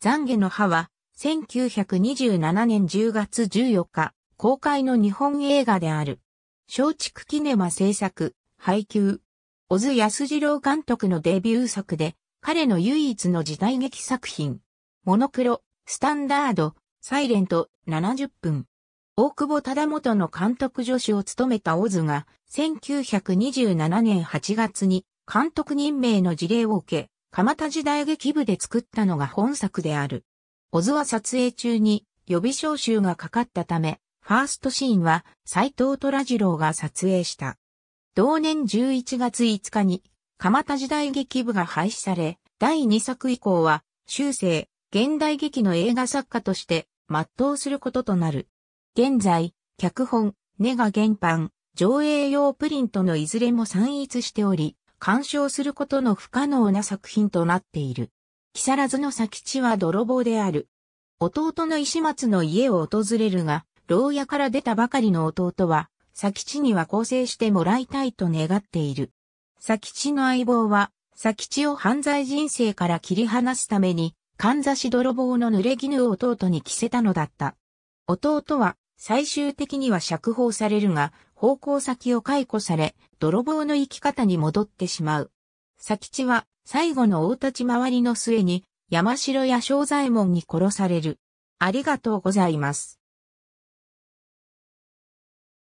懺悔の葉は、1927年10月14日、公開の日本映画である。松竹キネマ制作、配給。小津安二郎監督のデビュー作で、彼の唯一の時代劇作品。モノクロ、スタンダード、サイレント、70分。大久保忠元の監督助手を務めた小津が、1927年8月に監督任命の事例を受け、蒲田時代劇部で作ったのが本作である。小津は撮影中に予備招集がかかったため、ファーストシーンは斎藤虎次郎が撮影した。同年11月5日に蒲田時代劇部が廃止され、第2作以降は修正、現代劇の映画作家として全うすることとなる。現在、脚本、ネガ原版、上映用プリントのいずれも散逸しており、鑑賞することの不可能な作品となっている。木更津の佐吉は泥棒である。弟の石松の家を訪れるが、牢屋から出たばかりの弟は、佐吉には更生してもらいたいと願っている。佐吉の相棒は、佐吉を犯罪人生から切り離すために、かんざし泥棒の濡れ衣を弟に着せたのだった。弟は、最終的には釈放されるが、方向先を解雇され、泥棒の生き方に戻ってしまう。佐吉は最後の大立ち回りの末に山城や正左衛門に殺される。ありがとうございます。